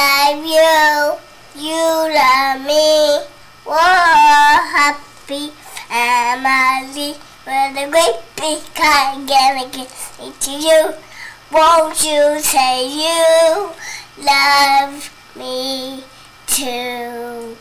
love you, you love me. We're a happy family. We're the great big kind gonna get to you. Won't you say you love me too?